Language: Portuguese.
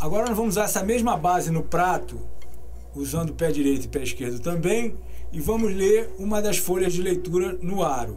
Agora nós vamos usar essa mesma base no prato, usando o pé direito e pé esquerdo também, e vamos ler uma das folhas de leitura no aro.